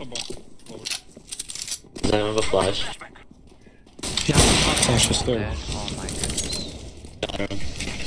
Does anyone have a flash? Yeah, flash is there. Oh my goodness.